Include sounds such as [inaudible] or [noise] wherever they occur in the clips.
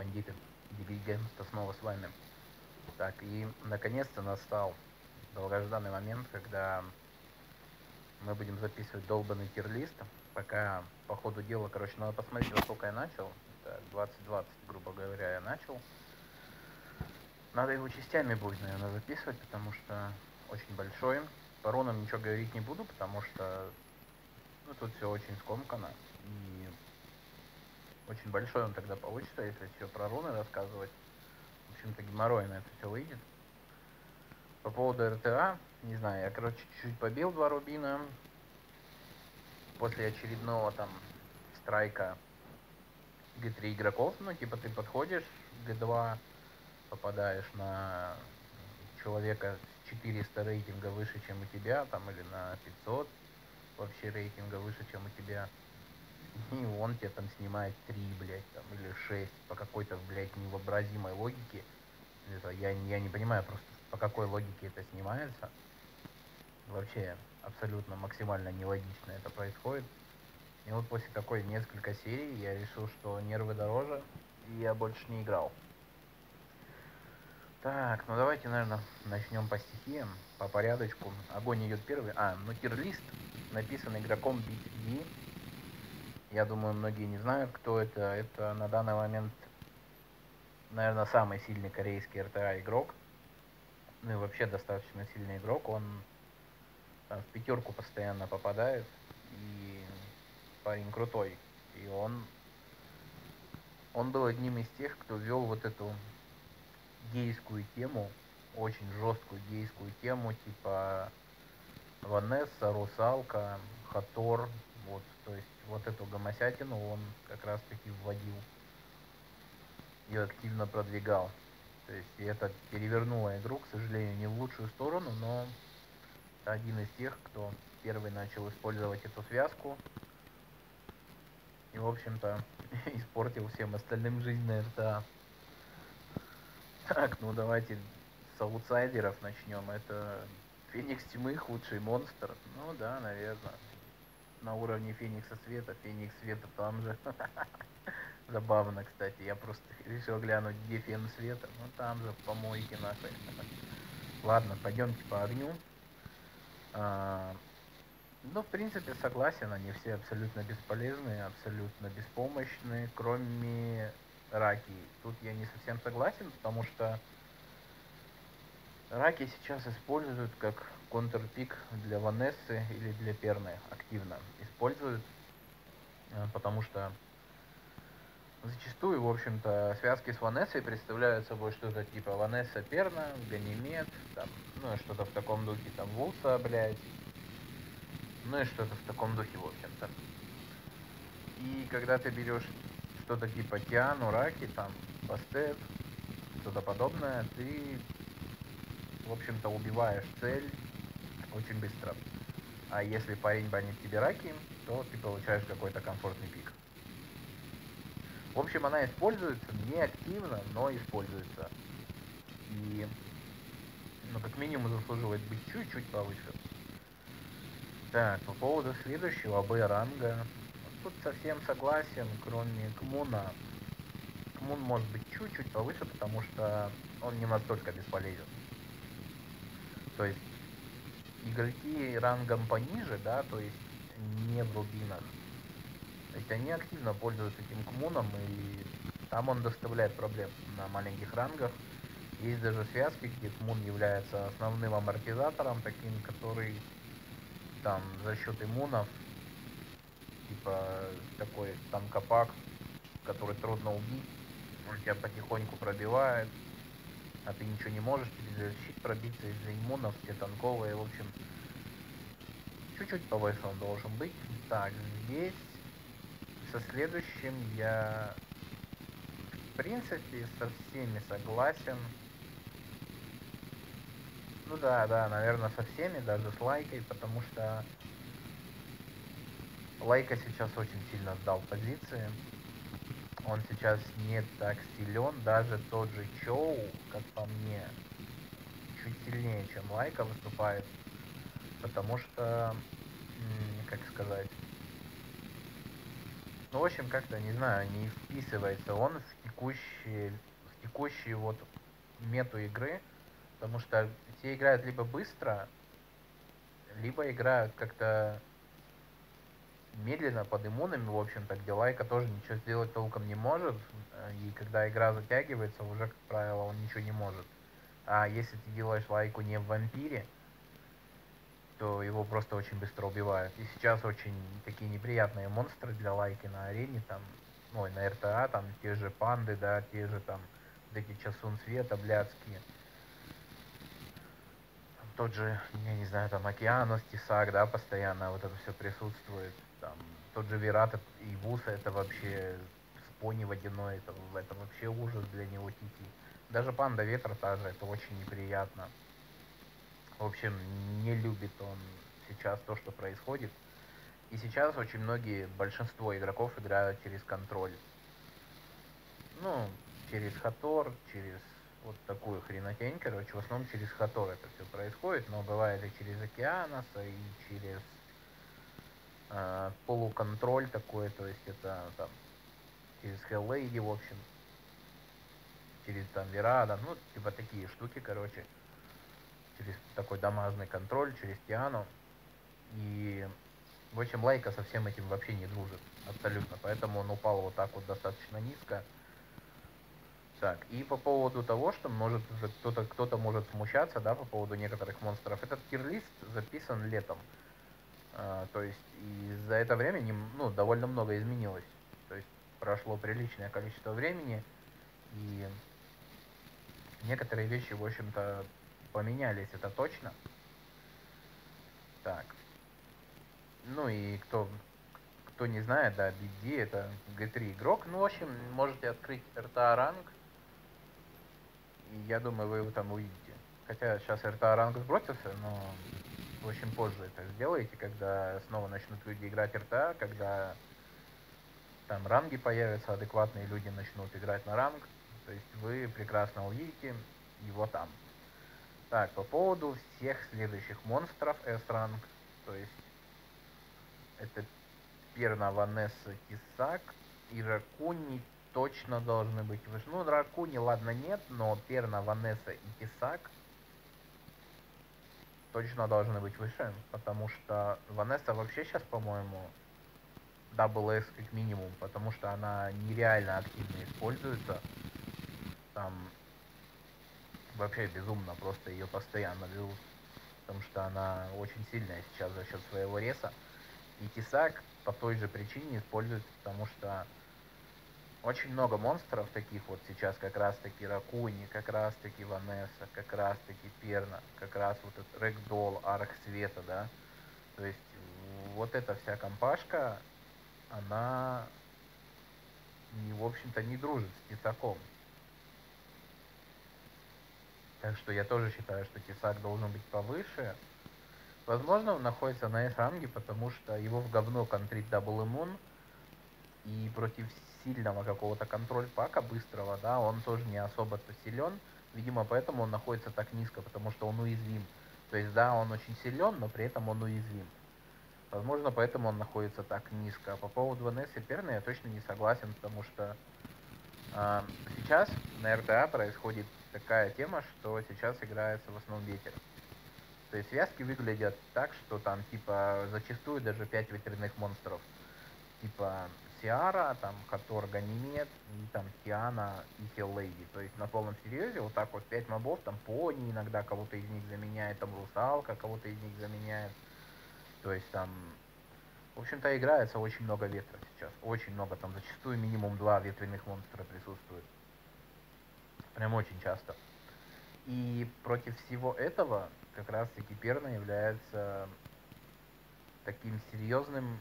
бандиты. Дивиденда снова с вами. Так, и наконец-то настал долгожданный момент, когда мы будем записывать долбанный тирлист. Пока по ходу дела, короче, надо посмотреть, во сколько я начал. Так, 20-20, грубо говоря, я начал. Надо его частями будет, наверное, записывать, потому что очень большой. По рунам ничего говорить не буду, потому что ну, тут все очень скомкано. И очень большой он тогда получится, если все про руны рассказывать. В общем-то, геморройно это все выйдет. По поводу РТА, не знаю, я, короче, чуть-чуть побил два рубина. После очередного там страйка Г3 игроков, ну, типа ты подходишь, Г2, попадаешь на человека с 400 рейтинга выше, чем у тебя, там, или на 500 вообще рейтинга выше, чем у тебя. И он тебе там снимает 3, блядь, там, или 6 по какой-то, блядь, невообразимой логике. Это, я, я не понимаю просто, по какой логике это снимается. Вообще, абсолютно максимально нелогично это происходит. И вот после такой несколько серий я решил, что нервы дороже, и я больше не играл. Так, ну давайте, наверное, начнем по стихиям, по порядочку. Огонь идет первый. А, ну тир-лист написан игроком BTD. Я думаю, многие не знают, кто это. Это на данный момент, наверное, самый сильный корейский РТА игрок. Ну и вообще достаточно сильный игрок. Он там, в пятерку постоянно попадает. И парень крутой. И он, он был одним из тех, кто вел вот эту гейскую тему, очень жесткую гейскую тему, типа Ванесса, Русалка, Хатор, вот, то есть вот эту гомосятину он как раз таки вводил и активно продвигал. То есть и это перевернуло игру, к сожалению, не в лучшую сторону, но один из тех, кто первый начал использовать эту связку. И, в общем-то, [laughs] испортил всем остальным жизнь на РТА. Так, ну давайте с аутсайдеров начнем. Это Феникс Тьмы, худший монстр. Ну да, наверное. На уровне Феникса Света. Феникс Света там же. [laughs] Забавно, кстати. Я просто решил глянуть, где Фен Света. Ну там же, в помойке нашей. [laughs] Ладно, пойдемте по огню. А, ну, в принципе, согласен, они все абсолютно бесполезные, абсолютно беспомощные, кроме раки. Тут я не совсем согласен, потому что раки сейчас используют как контрпик для Ванессы или для Перны активно. Используют, э, потому что зачастую, в общем-то, связки с Ванессой представляют собой что-то типа Ванесса Перна, Ганимед, там, ну что-то в таком духе, там, Вулса, блядь, ну и что-то в таком духе, в общем-то. И когда ты берешь что-то типа Тиану, Раки, там, Пастет, что-то подобное, ты, в общем-то, убиваешь цель очень быстро. А если парень банит тебе Раки, то ты получаешь какой-то комфортный пик. В общем, она используется не активно, но используется. И, ну, как минимум, заслуживает быть чуть-чуть повыше. Так, по поводу следующего, Б ранга, тут совсем согласен, кроме Кмуна. Кмун может быть чуть-чуть повыше, потому что он не настолько бесполезен. То есть игроки рангом пониже, да, то есть не в рубинах. То есть они активно пользуются этим Кмуном, и там он доставляет проблем на маленьких рангах. Есть даже связки, где Кмун является основным амортизатором, таким, который там за счет иммунов типа такой там капак, который трудно убить, он тебя потихоньку пробивает, а ты ничего не можешь через пробиться из-за иммунов, все танковые, в общем, чуть-чуть повыше он должен быть. Так, здесь со следующим я в принципе со всеми согласен. Ну да, да, наверное, со всеми, даже с лайкой, потому что Лайка сейчас очень сильно сдал позиции. Он сейчас не так силен. Даже тот же Чоу, как по мне, чуть сильнее, чем Лайка выступает. Потому что, как сказать, Ну, в общем, как-то, не знаю, не вписывается он в текущие, в текущие вот мету игры, потому что все играют либо быстро, либо играют как-то медленно, под иммунами, в общем-то, где Лайка тоже ничего сделать толком не может, и когда игра затягивается, уже, как правило, он ничего не может. А если ты делаешь Лайку не в вампире, то его просто очень быстро убивают. И сейчас очень такие неприятные монстры для лайки на арене, там, ой, на РТА, там, те же панды, да, те же там, вот эти часун света блядские. Тот же, я не знаю, там, Океанос, Тесак, да, постоянно вот это все присутствует. Там, тот же Вират и Вуса, это вообще с пони водяной, это, это вообще ужас для него тити. Даже панда ветра та же, это очень неприятно. В общем, не любит он сейчас то, что происходит. И сейчас очень многие, большинство игроков играют через контроль. Ну, через Хатор, через вот такую хренотень, короче, в основном через Хатор это все происходит, но бывает и через Океаноса, и через э, полуконтроль такой, то есть это там через Hell Lady, в общем, через там Верада, ну, типа такие штуки, короче через такой дамажный контроль, через Тиану. И, в общем, Лайка со всем этим вообще не дружит. Абсолютно. Поэтому он упал вот так вот достаточно низко. Так, и по поводу того, что может кто-то кто-то может смущаться, да, по поводу некоторых монстров. Этот тирлист записан летом. А, то есть и за это время ну, довольно много изменилось. То есть прошло приличное количество времени, и некоторые вещи, в общем-то, поменялись, это точно. Так. Ну и кто, кто не знает, да, BD это G3 игрок. Ну, в общем, можете открыть RTA ранг. И я думаю, вы его там увидите. Хотя сейчас RTA ранг сбросился, но очень позже это сделаете, когда снова начнут люди играть RTA, когда там ранги появятся, адекватные люди начнут играть на ранг. То есть вы прекрасно увидите его там. Так, по поводу всех следующих монстров S-ранг, то есть это Перна, Ванесса, Тисак и Ракуни точно должны быть выше. Ну, Ракуни, ладно, нет, но Перна, Ванесса и Тисак точно должны быть выше, потому что Ванесса вообще сейчас, по-моему, double S как минимум, потому что она нереально активно используется. Там вообще безумно, просто ее постоянно берут, потому что она очень сильная сейчас за счет своего реса. И Тисак по той же причине используется, потому что очень много монстров таких вот сейчас, как раз таки Ракуни, как раз таки Ванесса, как раз таки Перна, как раз вот этот Рэгдол, Арх Света, да. То есть вот эта вся компашка, она, не, в общем-то, не дружит с Тисаком. Так что я тоже считаю, что Тесак должен быть повыше. Возможно, он находится на S-ранге, потому что его в говно контрит Double Immune. И против сильного какого-то контроль-пака быстрого, да, он тоже не особо-то силен. Видимо, поэтому он находится так низко, потому что он уязвим. То есть, да, он очень силен, но при этом он уязвим. Возможно, поэтому он находится так низко. По поводу Ванессы Перна я точно не согласен, потому что э, сейчас на РТА происходит такая тема, что сейчас играется в основном ветер. То есть связки выглядят так, что там типа зачастую даже 5 ветряных монстров. Типа Сиара, там Хатор Ганимед, и там Тиана и Хеллейди. То есть на полном серьезе вот так вот 5 мобов, там Пони иногда кого-то из них заменяет, там Русалка кого-то из них заменяет. То есть там, в общем-то, играется очень много ветра сейчас. Очень много, там зачастую минимум два ветряных монстра присутствует. Прям очень часто. И против всего этого как раз таки Перна является таким серьезным,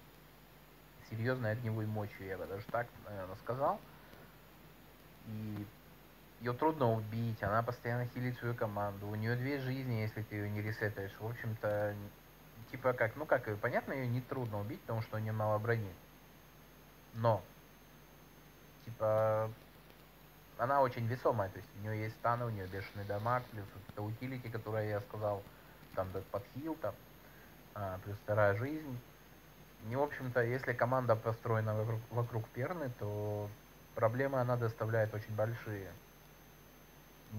серьезной огневой мощью, я бы даже так, наверное, сказал. И ее трудно убить, она постоянно хилит свою команду, у нее две жизни, если ты ее не ресетаешь. В общем-то, типа как, ну как, понятно, ее не трудно убить, потому что у нее мало брони. Но, типа, она очень весомая, то есть у нее есть станы, у нее бешеный дамаг, плюс вот это утилити, которое я сказал, там подхил, там, а, плюс вторая жизнь. Не, в общем-то, если команда построена вокруг, вокруг Перны, то проблемы она доставляет очень большие.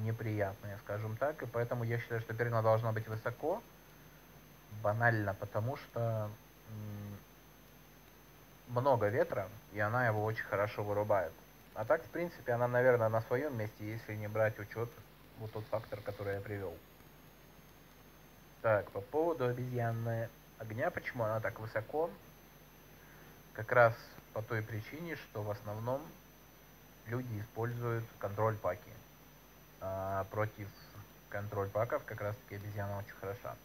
Неприятные, скажем так. И поэтому я считаю, что Перна должна быть высоко. Банально, потому что много ветра, и она его очень хорошо вырубает. А так, в принципе, она, наверное, на своем месте, если не брать учет вот тот фактор, который я привел. Так, по поводу обезьянной огня, почему она так высоко? Как раз по той причине, что в основном люди используют контроль паки. А против контроль паков как раз таки обезьяна очень хороша.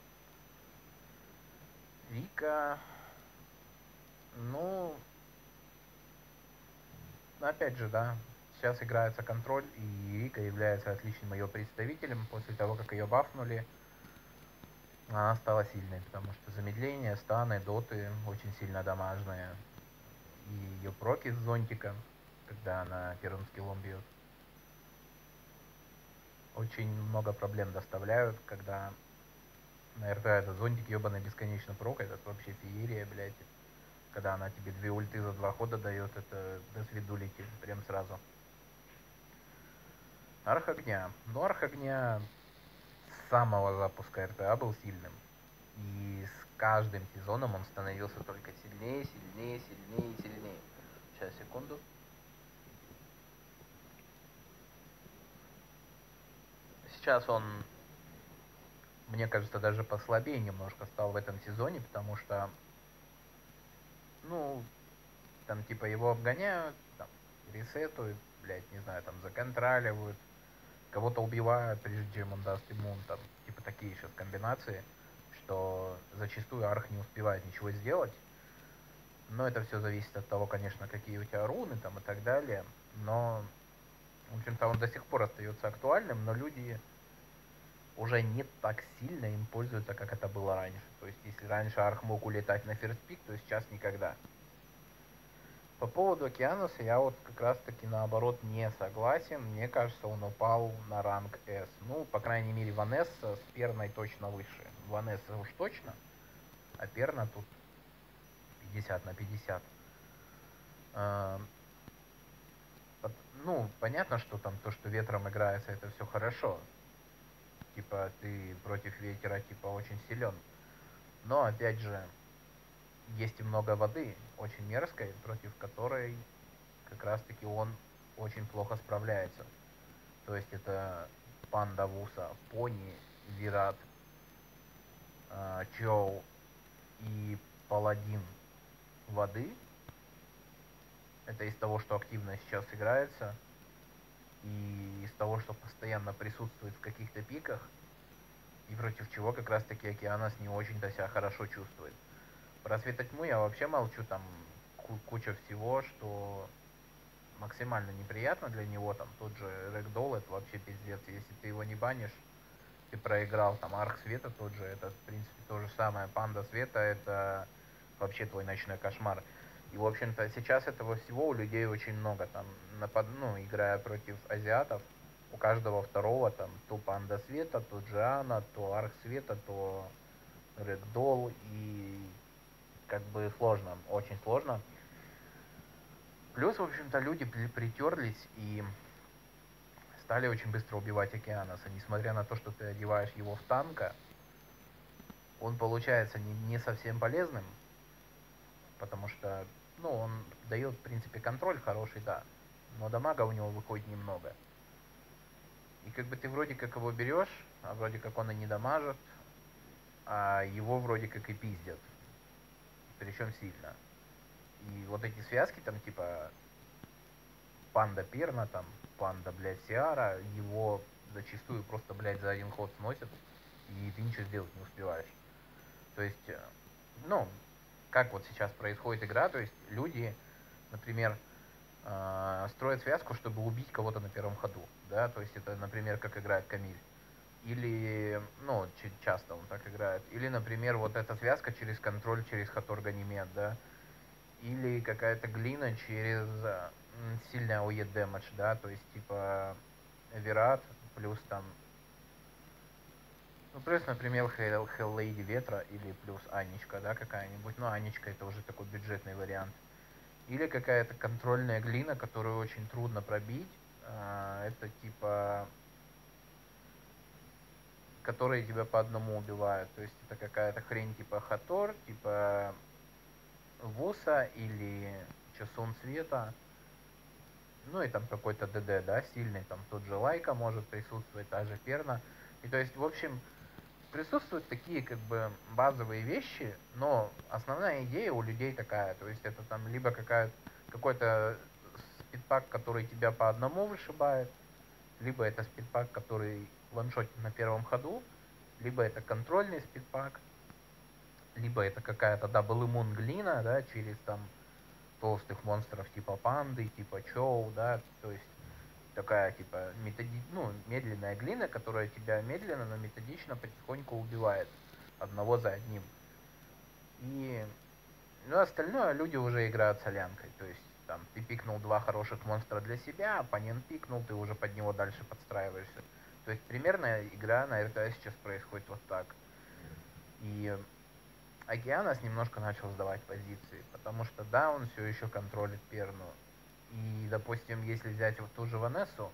Вика, ну, опять же, да, сейчас играется контроль, и Вика является отличным ее представителем. После того, как ее бафнули, она стала сильной, потому что замедление, станы, доты очень сильно дамажные. И ее проки с зонтика, когда она первым скиллом бьет, очень много проблем доставляют, когда на РТ этот зонтик ебаный бесконечно прок, этот вообще феерия, блядь. Когда она тебе две ульты за два хода дает, это до свидулики, прям сразу. Арх огня. Ну, арх огня с самого запуска РТА был сильным. И с каждым сезоном он становился только сильнее, сильнее, сильнее и сильнее. Сейчас, секунду. Сейчас он мне кажется, даже послабее немножко стал в этом сезоне, потому что, ну, там, типа, его обгоняют, там, ресетуют, блядь, не знаю, там, законтроливают, кого-то убивают, прежде чем он даст иммун, там, типа, такие сейчас комбинации, что зачастую арх не успевает ничего сделать, но это все зависит от того, конечно, какие у тебя руны там и так далее, но, в общем-то, он до сих пор остается актуальным, но люди уже не так сильно им пользуются, как это было раньше. То есть, если раньше Арх мог улетать на ферспик, то сейчас никогда. По поводу Океануса я вот как раз таки наоборот не согласен. Мне кажется, он упал на ранг S. Ну, по крайней мере, Ванесса с Перной точно выше. Ванесса уж точно, а Перна тут 50 на 50. А, ну, понятно, что там то, что ветром играется, это все хорошо типа ты против ветера типа очень силен. Но опять же, есть и много воды, очень мерзкой, против которой как раз таки он очень плохо справляется. То есть это панда Вуса, пони, Вират, э, Чоу и паладин воды. Это из того, что активно сейчас играется и из того, что постоянно присутствует в каких-то пиках, и против чего как раз таки Океанос не очень-то себя хорошо чувствует. Про Света Тьму я вообще молчу, там куча всего, что максимально неприятно для него, там тот же Рэгдол, это вообще пиздец, если ты его не банишь, ты проиграл, там Арх Света тот же, это в принципе то же самое, Панда Света, это вообще твой ночной кошмар. И, в общем-то, сейчас этого всего у людей очень много. Там, напад... ну, играя против азиатов, у каждого второго там то Панда Света, то Джиана, то Арх Света, то Рэгдол. И как бы сложно, очень сложно. Плюс, в общем-то, люди притерлись и стали очень быстро убивать Океаноса. Несмотря на то, что ты одеваешь его в танка, он получается не, не совсем полезным, потому что ну, он дает, в принципе, контроль хороший, да. Но дамага у него выходит немного. И как бы ты вроде как его берешь, а вроде как он и не дамажит, а его вроде как и пиздят. Причем сильно. И вот эти связки там типа панда Перна, там, панда, блядь, Сиара, его зачастую просто, блядь, за один ход сносят, и ты ничего сделать не успеваешь. То есть, э, ну, как вот сейчас происходит игра, то есть люди, например, э, строят связку, чтобы убить кого-то на первом ходу, да, то есть это, например, как играет Камиль. Или, ну, часто он так играет. Или, например, вот эта связка через контроль, через Хаторга Немет, да. Или какая-то глина через сильный АОЕ дэмэдж, да, то есть типа Верат плюс там Ну, плюс, например, Hell Lady Ветра или плюс Анечка, да, какая-нибудь. Ну, Анечка это уже такой бюджетный вариант. Или какая-то контрольная глина, которую очень трудно пробить. А, это типа которые тебя по одному убивают. То есть это какая-то хрень типа Хатор, типа Вуса или Часун Света. Ну и там какой-то ДД, да, сильный, там тот же Лайка может присутствовать, та же Перна. И то есть, в общем, присутствуют такие как бы базовые вещи, но основная идея у людей такая, то есть это там либо какая какой-то спидпак, который тебя по одному вышибает, либо это спидпак, который ваншотит на первом ходу, либо это контрольный спидпак, либо это какая-то double immune глина, да, через там толстых монстров типа панды, типа чоу, да, то есть такая типа методи... ну, медленная глина, которая тебя медленно, но методично потихоньку убивает одного за одним. И ну, остальное люди уже играют солянкой. То есть там ты пикнул два хороших монстра для себя, оппонент пикнул, ты уже под него дальше подстраиваешься. То есть примерная игра на RTA сейчас происходит вот так. И Океанос немножко начал сдавать позиции, потому что да, он все еще контролит Перну, и, допустим, если взять вот ту же Ванессу,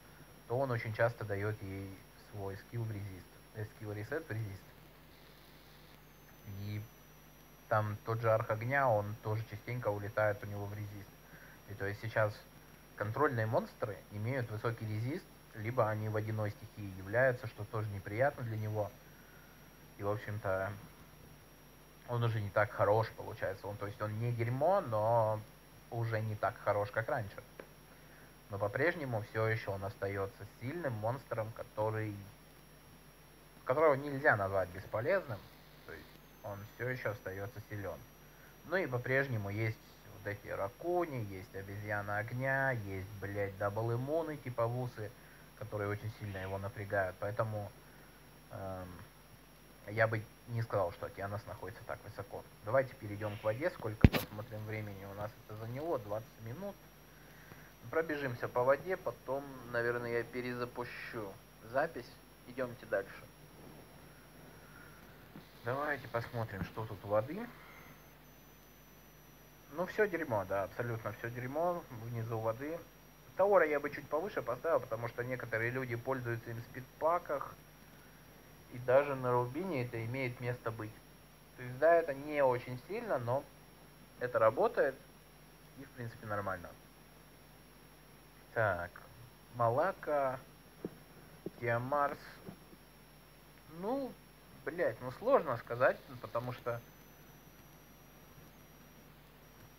то он очень часто дает ей свой скилл в резист, э, скилл ресет в резист. И там тот же арх огня, он тоже частенько улетает у него в резист. И то есть сейчас контрольные монстры имеют высокий резист, либо они водяной стихии являются, что тоже неприятно для него. И, в общем-то, он уже не так хорош, получается. Он, то есть он не дерьмо, но уже не так хорош, как раньше. Но по-прежнему все еще он остается сильным монстром, который которого нельзя назвать бесполезным. То есть он все еще остается силен. Ну и по-прежнему есть вот эти ракуни, есть обезьяна огня, есть, блядь, double immune ы типа вусы, которые очень сильно его напрягают. Поэтому эм, я бы не сказал, что океанос находится так высоко. Давайте перейдем к воде. Сколько посмотрим времени у нас это заняло? 20 минут. Пробежимся по воде, потом, наверное, я перезапущу запись. Идемте дальше. Давайте посмотрим, что тут у воды. Ну, все дерьмо, да, абсолютно все дерьмо внизу воды. Таора я бы чуть повыше поставил, потому что некоторые люди пользуются им в спидпаках. И даже на Рубине это имеет место быть. То есть, да, это не очень сильно, но это работает. И, в принципе, нормально. Так, Малака, Тиамарс. Ну, блять, ну сложно сказать, потому что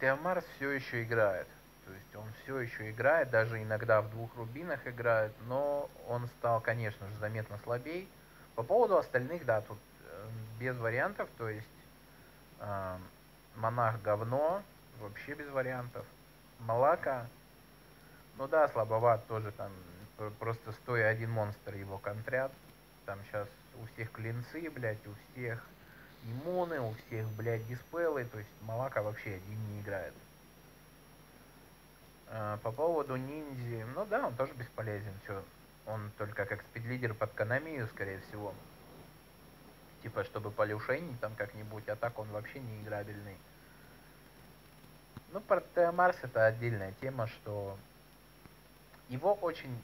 Теомарс все еще играет. Есть он все еще играет, даже иногда в двух рубинах играет, но он стал, конечно же, заметно слабей. По поводу остальных, да, тут э, без вариантов, то есть э, монах говно, вообще без вариантов. Малака, ну да, слабоват тоже там, просто стоя один монстр его контрят. Там сейчас у всех клинцы, блядь, у всех иммуны, у всех, блядь, диспелы, то есть Малака вообще один не играет. По поводу ниндзи, ну да, он тоже бесполезен, что он только как спидлидер под Канамию, скорее всего. Типа, чтобы полюшенить там как-нибудь, а так он вообще не играбельный. Ну, про Марс это отдельная тема, что его очень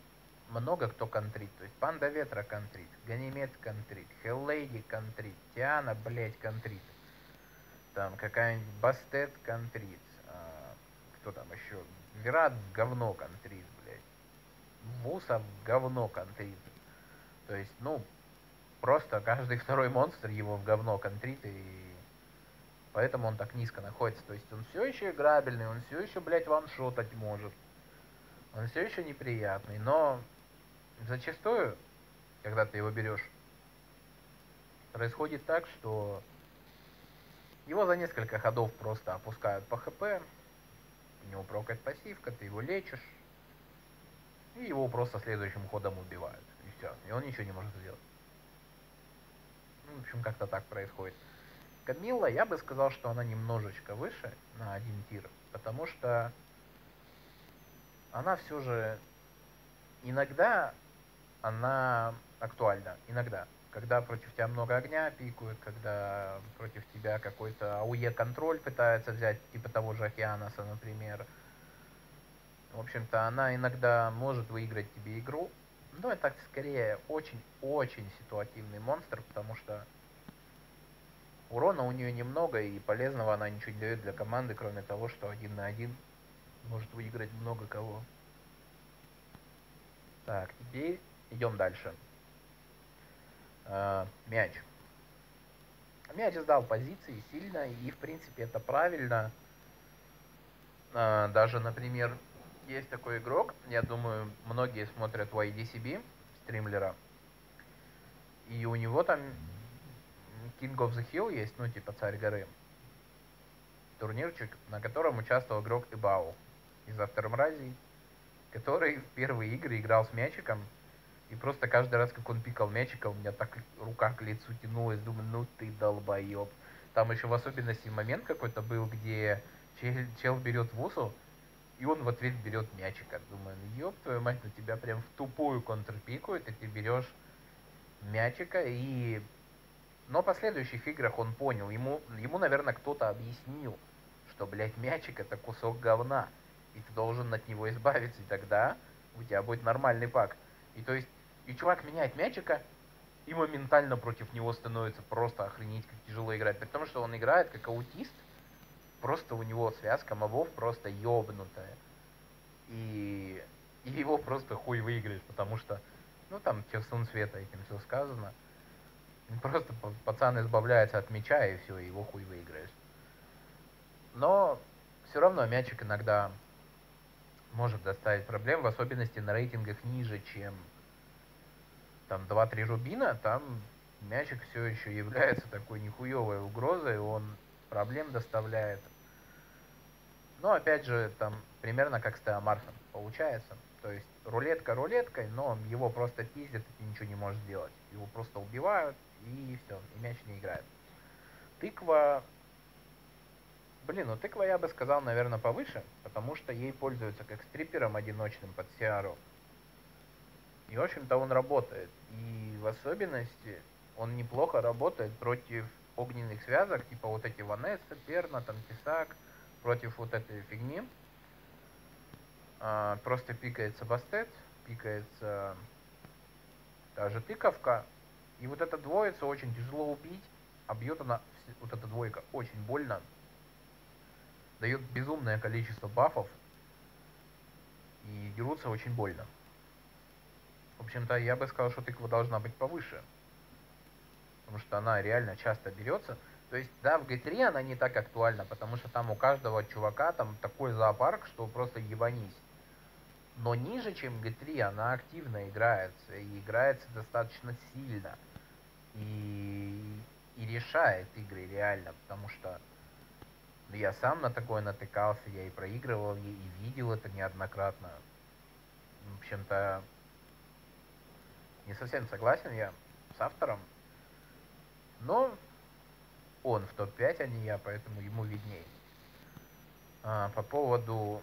много кто контрит. То есть Панда Ветра контрит, Ганимед контрит, Хеллейди контрит, Тиана, блять, контрит. Там какая-нибудь Бастет контрит. А, кто там еще? Вират говно контрит, Вуса говно контрит. То есть, ну, просто каждый [laughs] второй монстр его в говно контрит, и поэтому он так низко находится. То есть он все еще играбельный, он все еще, блядь, ваншотать может. Он все еще неприятный, но зачастую, когда ты его берешь, происходит так, что его за несколько ходов просто опускают по хп, него прокает пассивка, ты его лечишь, и его просто следующим ходом убивают. И все. И он ничего не может сделать. Ну, в общем, как-то так происходит. Камилла, я бы сказал, что она немножечко выше на один тир, потому что она все же иногда она актуальна, иногда. Когда против тебя много огня пикают, когда против тебя какой-то АУЕ контроль пытается взять, типа того же Океаноса, например. В общем-то, она иногда может выиграть тебе игру, но это скорее очень-очень ситуативный монстр, потому что урона у нее немного, и полезного она ничего не дает для команды, кроме того, что один на один может выиграть много кого. Так, теперь идем дальше. Э, мяч. Мяч сдал позиции сильно, и в принципе это правильно. Э, даже, например, есть такой игрок, я думаю, многие смотрят YDCB, стримлера, и у него там King of the Hill есть, ну типа Царь горы. Турнирчик, на котором участвовал игрок Ибау из Автормразии, который в первые игры играл с мячиком, и просто каждый раз, как он пикал мячика, у меня так рука к лицу тянулась, думаю, ну ты долбоеб. Там еще в особенности момент какой-то был, где чел, чел берет вусу, и он в ответ берет мячика. Думаю, ну ёб твою мать, на тебя прям в тупую контрпикует, и ты берешь мячика, и... Но в последующих играх он понял, ему, ему наверное, кто-то объяснил, что, блядь, мячик это кусок говна, и ты должен от него избавиться, и тогда у тебя будет нормальный пак. И то есть и чувак меняет мячика, и моментально против него становится просто охренеть, как тяжело играть. При том, что он играет как аутист, просто у него связка мобов просто ёбнутая. И, и его просто хуй выиграешь, потому что, ну там Терсун Света этим все сказано. Просто пацан избавляется от мяча, и все, его хуй выиграешь. Но все равно мячик иногда может доставить проблем, в особенности на рейтингах ниже, чем там 2-3 рубина, там мячик все еще является такой нихуевой угрозой, он проблем доставляет. Но опять же, там примерно как с Теомарсом получается. То есть рулетка рулеткой, но его просто пиздят, и ничего не можешь сделать. Его просто убивают, и все, и мяч не играет. Тыква... Блин, ну тыква я бы сказал, наверное, повыше, потому что ей пользуются как стрипером одиночным под Сиару. И, в общем-то, он работает. И в особенности он неплохо работает против огненных связок, типа вот эти Ванесса, Перна, там Тесак, против вот этой фигни. А, просто пикается Бастет, пикается даже тыковка. И вот эта двоица очень тяжело убить, а бьет она, вот эта двойка, очень больно. Дает безумное количество бафов. И дерутся очень больно. В общем-то, я бы сказал, что тыква должна быть повыше. Потому что она реально часто берется. То есть, да, в Г3 она не так актуальна, потому что там у каждого чувака там такой зоопарк, что просто ебанись. Но ниже, чем Г3, она активно играется. И играется достаточно сильно. И, и решает игры реально, потому что я сам на такое натыкался, я и проигрывал, и видел это неоднократно. В общем-то, не совсем согласен я с автором, но он в топ-5, а не я, поэтому ему виднее. А, по поводу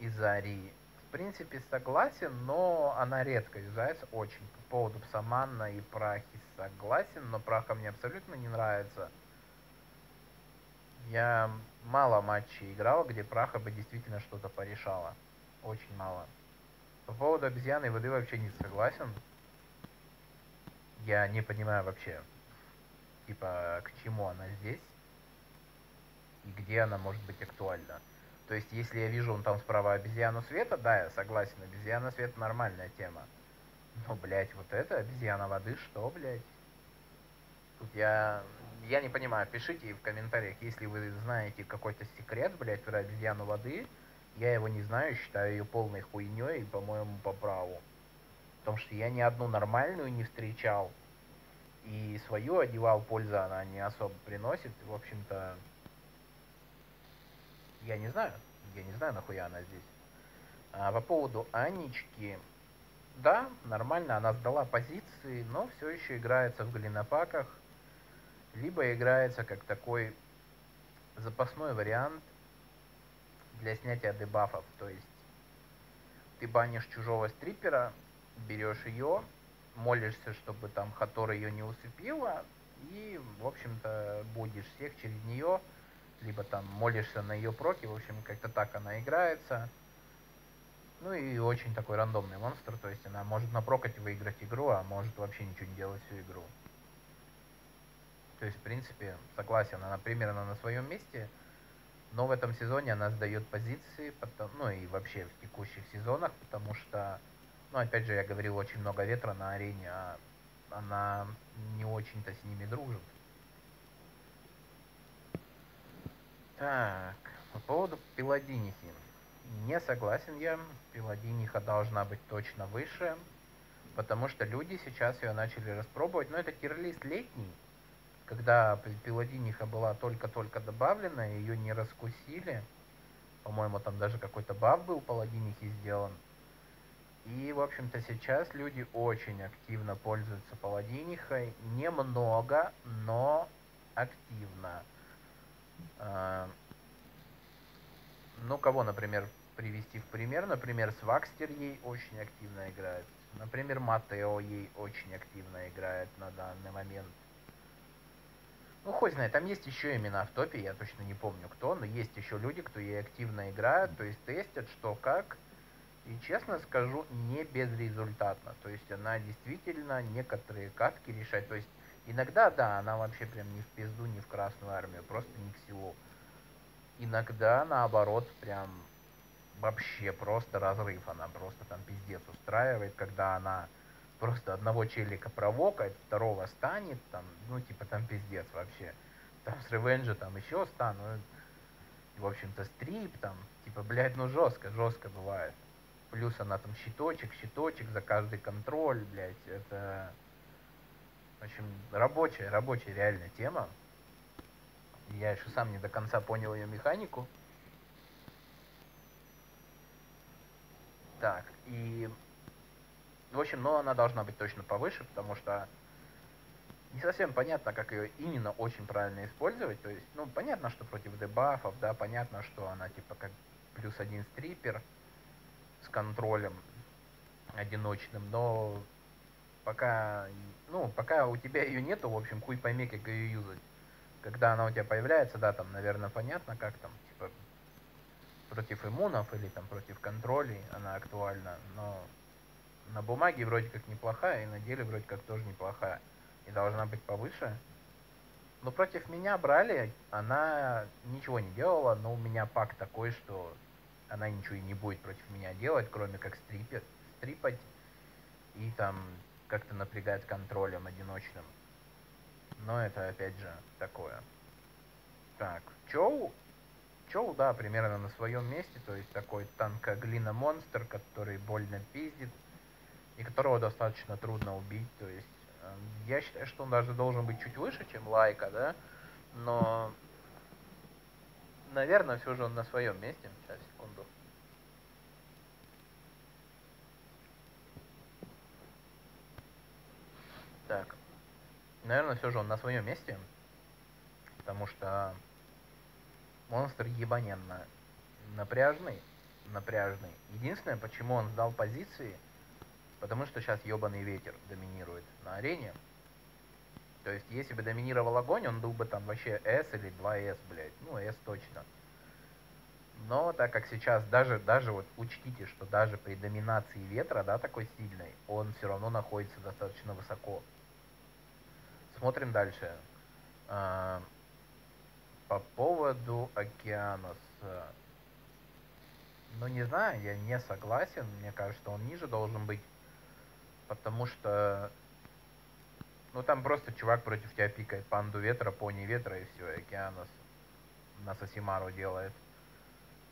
Изарии, в принципе, согласен, но она редко юзается очень. По поводу Псаманна и Прахи согласен, но Праха мне абсолютно не нравится. Я мало матчей играл, где Праха бы действительно что-то порешала. Очень мало. По поводу обезьяны и воды вообще не согласен я не понимаю вообще, типа, к чему она здесь и где она может быть актуальна. То есть, если я вижу он там справа обезьяну света, да, я согласен, обезьяна света нормальная тема. Но, блядь, вот это обезьяна воды, что, блядь? Тут я... Я не понимаю, пишите в комментариях, если вы знаете какой-то секрет, блядь, про обезьяну воды. Я его не знаю, считаю ее полной хуйней и, по-моему, по праву. Потому что я ни одну нормальную не встречал. И свою одевал, польза она не особо приносит. В общем-то, я не знаю. Я не знаю, нахуя она здесь. А по поводу Анечки, да, нормально, она сдала позиции, но все еще играется в глинопаках. Либо играется как такой запасной вариант для снятия дебафов. То есть ты банишь чужого стрипера, берешь ее, молишься, чтобы там Хатор ее не усыпила, и, в общем-то, будешь всех через нее, либо там молишься на ее проки, в общем, как-то так она играется. Ну и очень такой рандомный монстр, то есть она может на прокате выиграть игру, а может вообще ничего не делать всю игру. То есть, в принципе, согласен, она примерно на своем месте, но в этом сезоне она сдает позиции, потом, ну и вообще в текущих сезонах, потому что, ну опять же, я говорил, очень много ветра на арене, а она не очень-то с ними дружит. Так, по поводу Пиладинихи. Не согласен я, Пиладиниха должна быть точно выше, потому что люди сейчас ее начали распробовать, но это тирлист летний, когда Пиладиниха была только-только добавлена, ее не раскусили, по-моему, там даже какой-то баф был Паладинихи сделан, и, в общем-то, сейчас люди очень активно пользуются паладинихой. Немного, но активно. А, ну, кого, например, привести в пример? Например, Свакстер ей очень активно играет. Например, Матео ей очень активно играет на данный момент. Ну, хоть знает, там есть еще имена в топе, я точно не помню кто, но есть еще люди, кто ей активно играет, то есть тестят, что как. И честно скажу, не безрезультатно. То есть она действительно некоторые катки решает. То есть иногда, да, она вообще прям не в пизду, не в Красную Армию, просто не к селу. Иногда, наоборот, прям вообще просто разрыв. Она просто там пиздец устраивает, когда она просто одного челика провокает, второго станет, там, ну, типа, там пиздец вообще. Там с ревенджа там еще стану. В общем-то, стрип там, типа, блядь, ну жестко, жестко бывает. Плюс она там щиточек, щиточек за каждый контроль, блядь. Это, в общем, рабочая, рабочая реальная тема. Я еще сам не до конца понял ее механику. Так, и... В общем, но она должна быть точно повыше, потому что не совсем понятно, как ее именно очень правильно использовать. То есть, ну, понятно, что против дебафов, да, понятно, что она типа как плюс один стрипер, с контролем одиночным, но пока, ну, пока у тебя ее нету, в общем, хуй пойми, как ее юзать. Когда она у тебя появляется, да, там, наверное, понятно, как там, типа, против иммунов или там против контролей она актуальна, но на бумаге вроде как неплохая, и на деле вроде как тоже неплохая. И должна быть повыше. Но против меня брали, она ничего не делала, но у меня пак такой, что она ничего и не будет против меня делать, кроме как стрипет, стрипать и там как-то напрягать контролем одиночным. Но это опять же такое. Так, Чоу. Чоу, да, примерно на своем месте, то есть такой танкоглина монстр, который больно пиздит, и которого достаточно трудно убить, то есть э, я считаю, что он даже должен быть чуть выше, чем Лайка, да, но, наверное, все же он на своем месте. Сейчас, секунду. Так. Наверное, все же он на своем месте. Потому что монстр ебаненно напряжный. Напряжный. Единственное, почему он сдал позиции, потому что сейчас ебаный ветер доминирует на арене. То есть, если бы доминировал огонь, он был бы там вообще S или 2S, блядь. Ну, S точно. Но так как сейчас даже, даже вот учтите, что даже при доминации ветра, да, такой сильной, он все равно находится достаточно высоко. Смотрим дальше. А, по поводу Океаноса. Ну, не знаю, я не согласен. Мне кажется, он ниже должен быть. Потому что... Ну, там просто чувак против тебя пикает панду ветра, пони ветра и все, Океанос на Сосимару делает.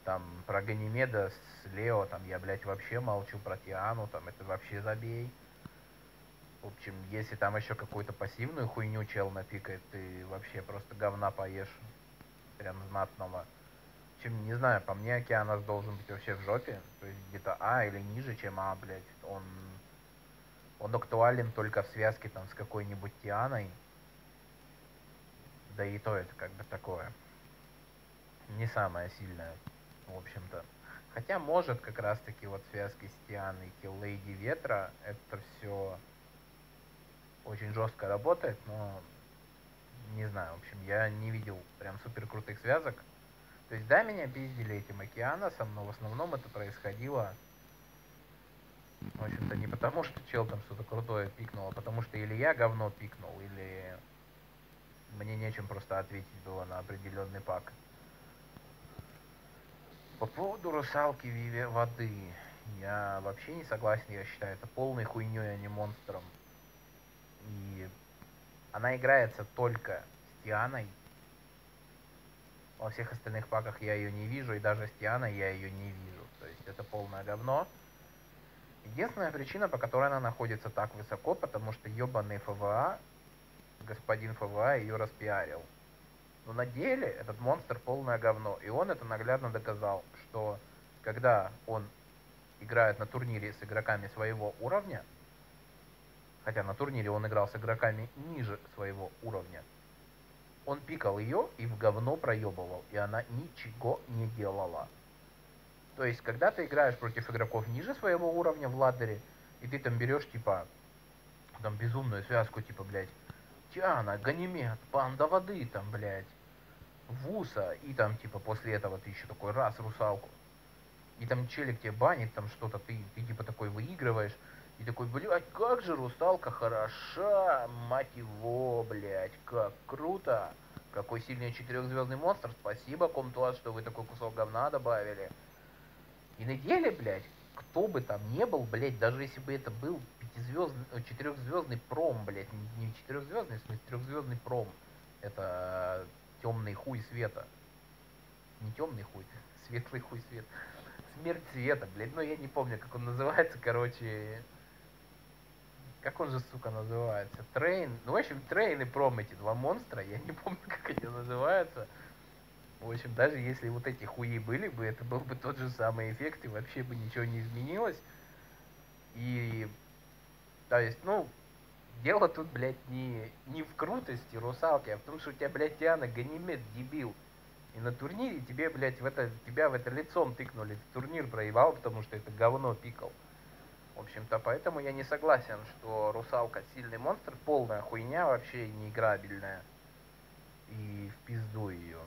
Там про Ганимеда с Лео, там я, блядь, вообще молчу про Тиану, там это вообще забей. В общем, если там еще какую-то пассивную хуйню чел напикает, ты вообще просто говна поешь. Прям знатного. В общем, не знаю, по мне Океанос должен быть вообще в жопе. То есть где-то А или ниже, чем А, блядь. Он, он актуален только в связке там с какой-нибудь Тианой. Да и то это как бы такое. Не самое сильное в общем-то. Хотя, может, как раз-таки вот связки с Тианой и Лейди Ветра, это все очень жестко работает, но не знаю, в общем, я не видел прям супер крутых связок. То есть, да, меня пиздили этим океаносом, но в основном это происходило, в общем-то, не потому, что чел там что-то крутое пикнул, а потому что или я говно пикнул, или мне нечем просто ответить было на определенный пак. По поводу русалки Виве воды. Я вообще не согласен, я считаю, это полной хуйней, а не монстром. И она играется только с Тианой. Во всех остальных паках я ее не вижу, и даже с Тианой я ее не вижу. То есть это полное говно. Единственная причина, по которой она находится так высоко, потому что ебаный ФВА, господин ФВА ее распиарил. Но на деле этот монстр полное говно. И он это наглядно доказал, что когда он играет на турнире с игроками своего уровня, хотя на турнире он играл с игроками ниже своего уровня, он пикал ее и в говно проебывал, и она ничего не делала. То есть, когда ты играешь против игроков ниже своего уровня в ладдере, и ты там берешь, типа, там безумную связку, типа, блядь, Тиана, Ганимед, Панда воды, там, блядь, Вуса, и там, типа, после этого ты еще такой раз русалку. И там челик тебе банит, там что-то, ты, ты типа такой выигрываешь, и такой, блядь, как же русалка хороша, мать его, блядь, как круто. Какой сильный четырехзвездный монстр, спасибо, Комтуаз, что вы такой кусок говна добавили. И на деле, блядь, кто бы там не был, блядь, даже если бы это был пятизвездный, э, четырехзвездный пром, блядь, не четырехзвездный, в смысле пром. Это темный хуй света. Не темный хуй, светлый хуй свет. Смерть света, блядь, ну я не помню, как он называется, короче. Как он же, сука, называется? Трейн. Ну, в общем, Трейн и Пром эти два монстра, я не [laughs] помню, как они называются. В общем, даже если вот эти хуи были бы, это был бы тот же самый эффект, и вообще бы ничего не изменилось. И, то есть, ну, дело тут, блядь, не, не в крутости русалки, а в том, что у тебя, блядь, Диана Ганимед дебил. И на турнире тебе, блядь, в это, тебя в это лицом тыкнули. Турнир проебал, потому что это говно пикал. В общем-то, поэтому я не согласен, что русалка сильный монстр, полная хуйня, вообще неиграбельная. И в пизду ее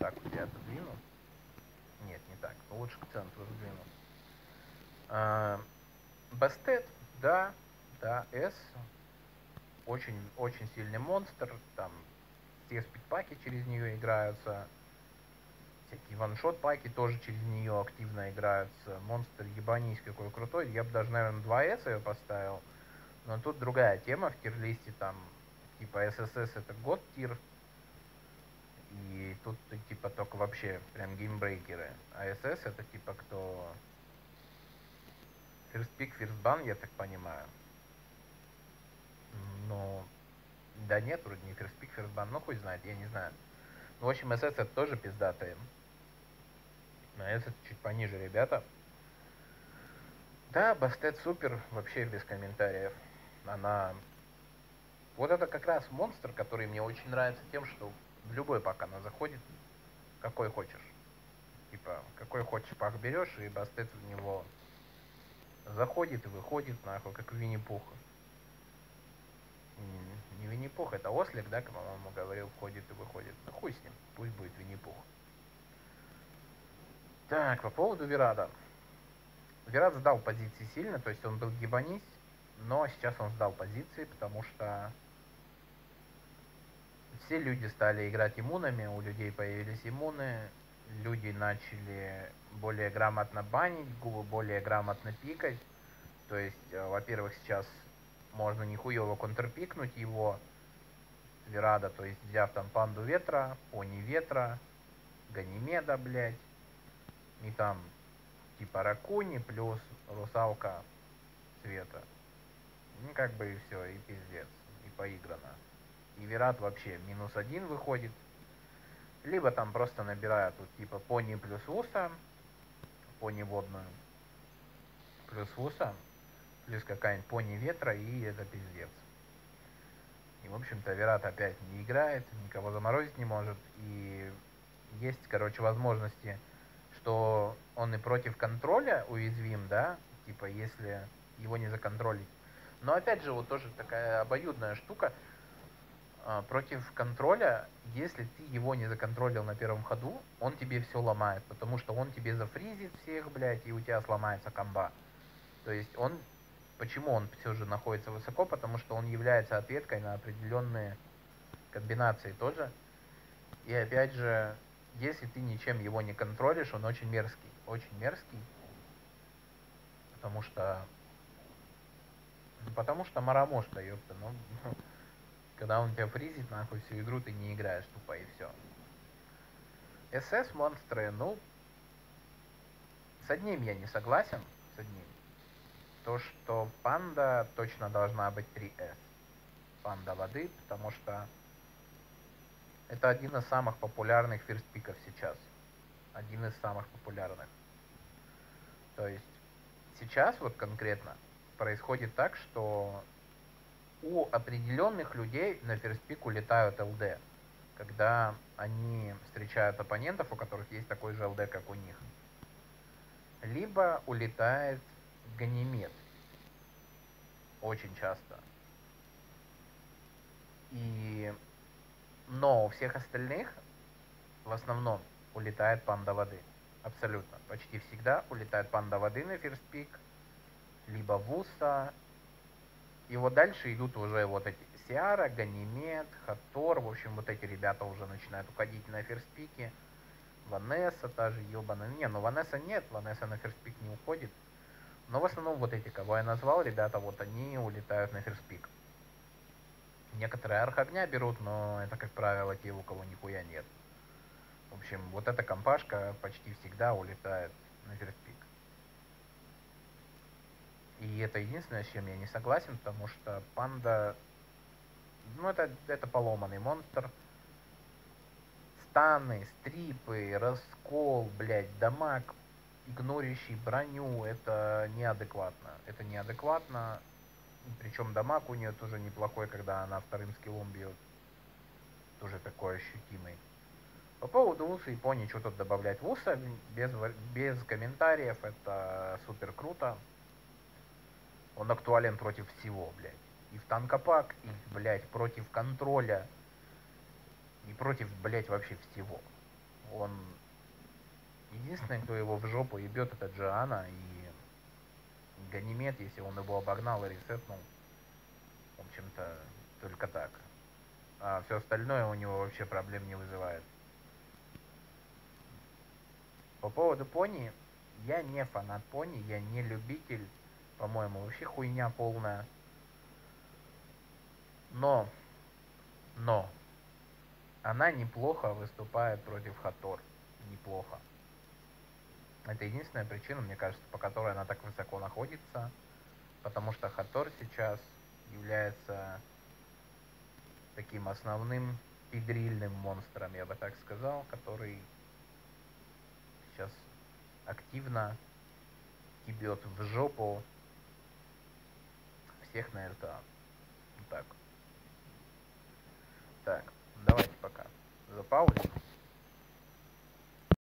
так вот я отодвину. Нет, не так. Ну, лучше к центру сдвину. А, Бастет, да, да, S. Очень, очень сильный монстр. Там все спидпаки через нее играются. Всякие ваншот паки тоже через нее активно играются. Монстр ебанись какой крутой. Я бы даже, наверное, 2S ее поставил. Но тут другая тема в тир-листе. Там типа SSS это год тир и тут типа только вообще прям геймбрейкеры. А СС это типа кто... First pick, first ban, я так понимаю. Ну, да нет, вроде не first pick, first ban, ну хуй знает, я не знаю. Ну, в общем, СС это тоже пиздатые. Но S это чуть пониже, ребята. Да, Бастет супер, вообще без комментариев. Она... Вот это как раз монстр, который мне очень нравится тем, что в любой пак она заходит, какой хочешь. Типа, какой хочешь пак берешь, и бастет в него заходит и выходит, нахуй, как Винни-Пух. Не, не Винни-Пух, это Ослик, да, как по-моему, говорил, входит и выходит. Ну хуй с ним, пусть будет Винни-Пух. Так, по поводу Вирада. Вирад сдал позиции сильно, то есть он был гибанист, но сейчас он сдал позиции, потому что все люди стали играть иммунами, у людей появились иммуны, люди начали более грамотно банить, более грамотно пикать. То есть, э, во-первых, сейчас можно нихуево контрпикнуть его, Верада, то есть взяв там панду ветра, пони ветра, Ганимеда, блядь, и там типа Ракуни плюс русалка цвета. Ну, как бы и все, и пиздец, и поиграно и Вират вообще минус один выходит. Либо там просто набирают вот типа пони плюс уса, пони водную, плюс уса, плюс какая-нибудь пони ветра, и это пиздец. И, в общем-то, Вират опять не играет, никого заморозить не может, и есть, короче, возможности, что он и против контроля уязвим, да, типа, если его не законтролить. Но опять же, вот тоже такая обоюдная штука. А, против контроля, если ты его не законтролил на первом ходу, он тебе все ломает, потому что он тебе зафризит всех, блядь, и у тебя сломается комба. То есть он, почему он все же находится высоко, потому что он является ответкой на определенные комбинации тоже. И опять же, если ты ничем его не контролишь, он очень мерзкий, очень мерзкий, потому что, ну, потому что марамошка, ёпта, ну, [laughs] когда он тебя фризит, нахуй, всю игру ты не играешь тупо и все. СС монстры, ну, с одним я не согласен, с одним. То, что панда точно должна быть 3С. Панда воды, потому что это один из самых популярных фирстпиков сейчас. Один из самых популярных. То есть сейчас вот конкретно происходит так, что у определенных людей на ферспик улетают ЛД, когда они встречают оппонентов, у которых есть такой же ЛД, как у них. Либо улетает Ганимед. Очень часто. И... Но у всех остальных в основном улетает панда воды. Абсолютно. Почти всегда улетает панда воды на first pick, либо Вуса, и вот дальше идут уже вот эти Сиара, Ганимед, Хатор. В общем, вот эти ребята уже начинают уходить на first pick е. Ванесса та же ебаная. Не, ну Ванесса нет, Ванесса на first pick не уходит. Но в основном вот эти, кого я назвал, ребята, вот они улетают на first pick. Некоторые арх огня берут, но это, как правило, те, у кого нихуя нет. В общем, вот эта компашка почти всегда улетает на first pick. И это единственное, с чем я не согласен, потому что панда, ну это, это поломанный монстр. Станы, стрипы, раскол, блядь, дамаг, игнорящий броню, это неадекватно. Это неадекватно. Причем дамаг у нее тоже неплохой, когда она вторым скиллом бьет. Тоже такой ощутимый. По поводу Уса и Пони, что тут добавлять? Уса без, без комментариев, это супер круто. Он актуален против всего, блядь. И в танкопак, и, блядь, против контроля. И против, блядь, вообще всего. Он единственный, кто его в жопу ебет, это Джоанна и Ганимед, если он его обогнал и ресетнул. В общем-то, только так. А все остальное у него вообще проблем не вызывает. По поводу пони, я не фанат пони, я не любитель по-моему, вообще хуйня полная. Но, но, она неплохо выступает против Хатор. Неплохо. Это единственная причина, мне кажется, по которой она так высоко находится. Потому что Хатор сейчас является таким основным педрильным монстром, я бы так сказал, который сейчас активно ебет в жопу всех на РТА. Так. Так, давайте пока запаузим.